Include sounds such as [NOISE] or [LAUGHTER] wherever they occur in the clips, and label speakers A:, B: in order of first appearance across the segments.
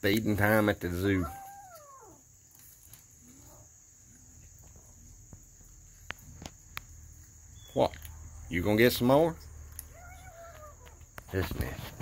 A: Feeding time at the zoo. What? You gonna get some more? Isn't it?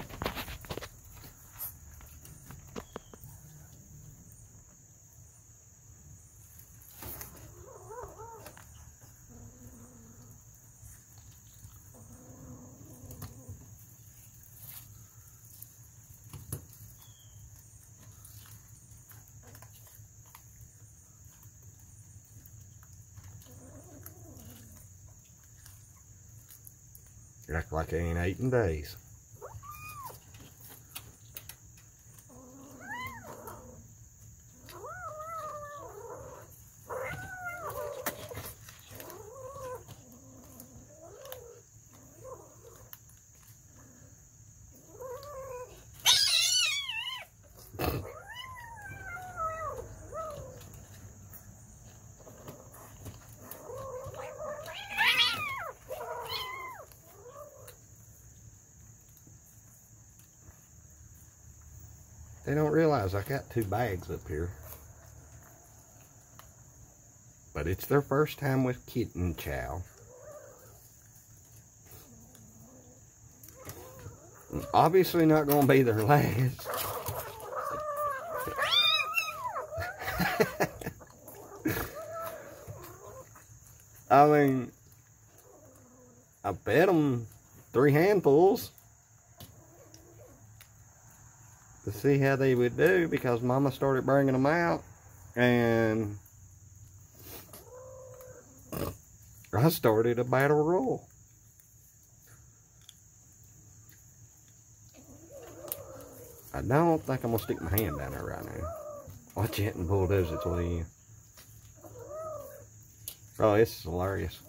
A: Act like I ain't eating days. They don't realize I got two bags up here. But it's their first time with kitten chow. Obviously not going to be their last. [LAUGHS] I mean, I bet them three handfuls to see how they would do because mama started bringing them out and I started a battle roll. I don't think I'm gonna stick my hand down there right now. Watch it and bulldoze its way in. Oh, it's hilarious.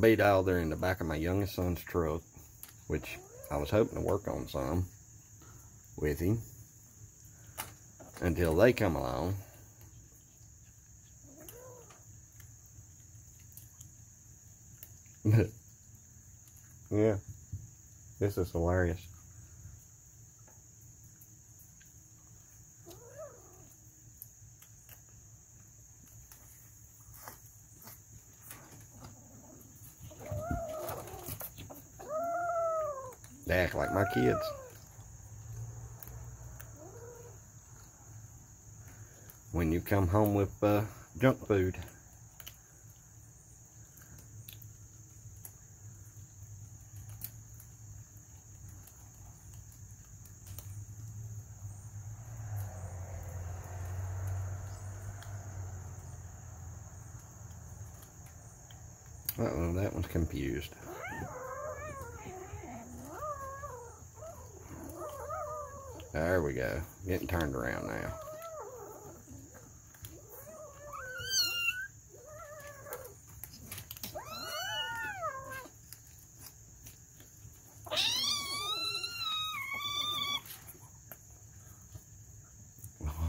A: The dial there in the back of my youngest son's truck, which I was hoping to work on some with him until they come along. [LAUGHS] yeah, this is hilarious. They act like my kids. When you come home with uh, junk food. Uh oh that one's confused. There we go. Getting turned around now.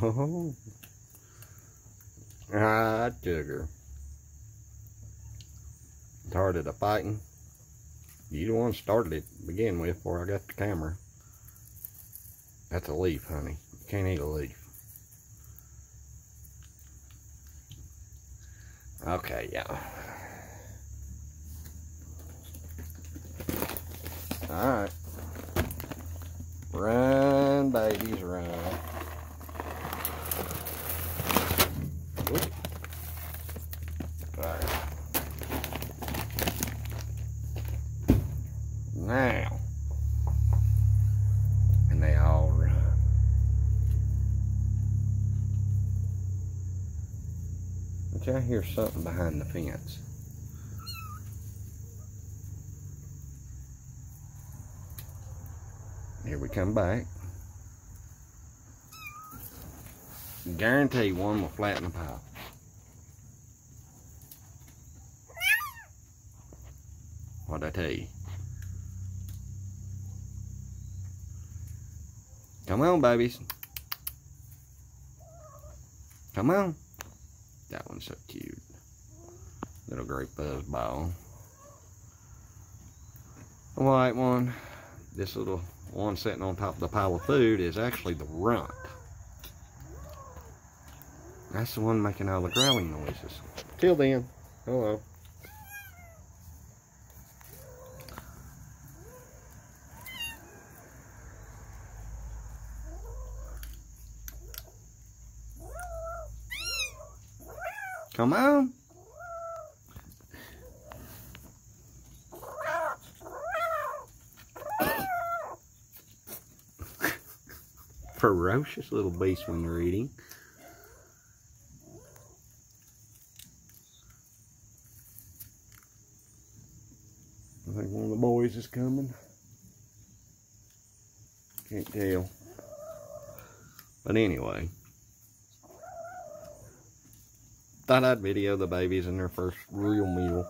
A: Oh. [LAUGHS] Ah, sugar. Started a fighting. You the one started it to begin with before I got the camera. That's a leaf, honey. You can't eat a leaf. Okay, yeah. Alright. Run, babies, run. I hear something behind the fence. Here we come back. Guarantee one will flatten the pile. What'd I tell you? Come on, babies. Come on. That one's so cute. Little great buzz ball. The white one, this little one sitting on top of the pile of food is actually the runt. That's the one making all the growling noises. Till then, hello. Come on. [LAUGHS] Ferocious little beast when you're eating. I think one of the boys is coming. Can't tell. But anyway. Thought I'd video the babies in their first real meal.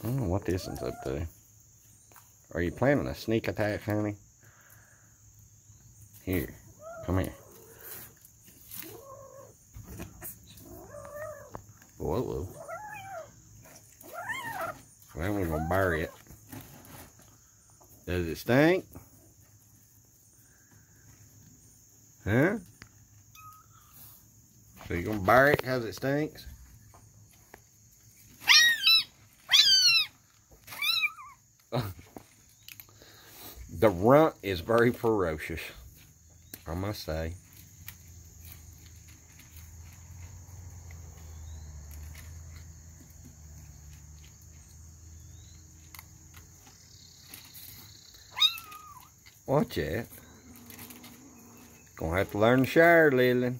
A: I don't know what this is up to. Are you planning a sneak attack, honey? Here, come here. Whoa, whoa. Well, we're gonna bury it. Does it stink? Huh? So you gonna bury it because it stinks? [LAUGHS] the runt is very ferocious, I must say. Watch it. Gonna have to learn to share, Lily.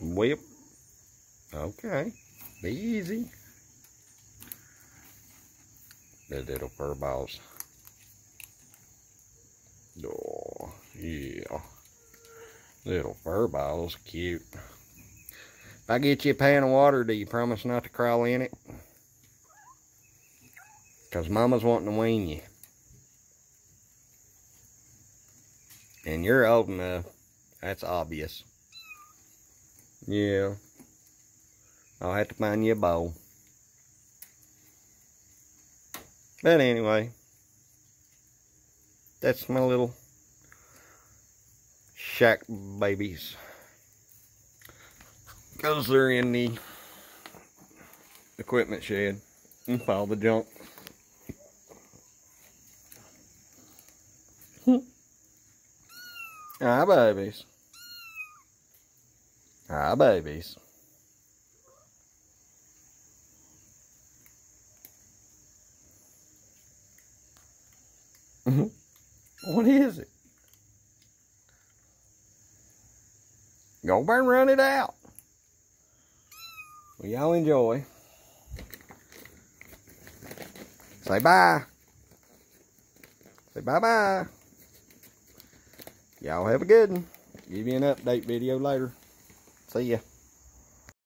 A: Whip. Okay. Be easy. The little fur balls. Oh, yeah. Little fur balls, cute. If I get you a pan of water, do you promise not to crawl in it? Because mama's wanting to wean you. And you're old enough. That's obvious. Yeah. I'll have to find you a bowl. But anyway, that's my little shack babies. Because they're in the equipment shed and pile the junk. Hi, [LAUGHS] ah, babies. Hi, babies. Mm-hmm. what is it? Go over and run it out. Well, y'all enjoy. Say bye. Say bye-bye. Y'all have a good one. Give you an update video later. See ya.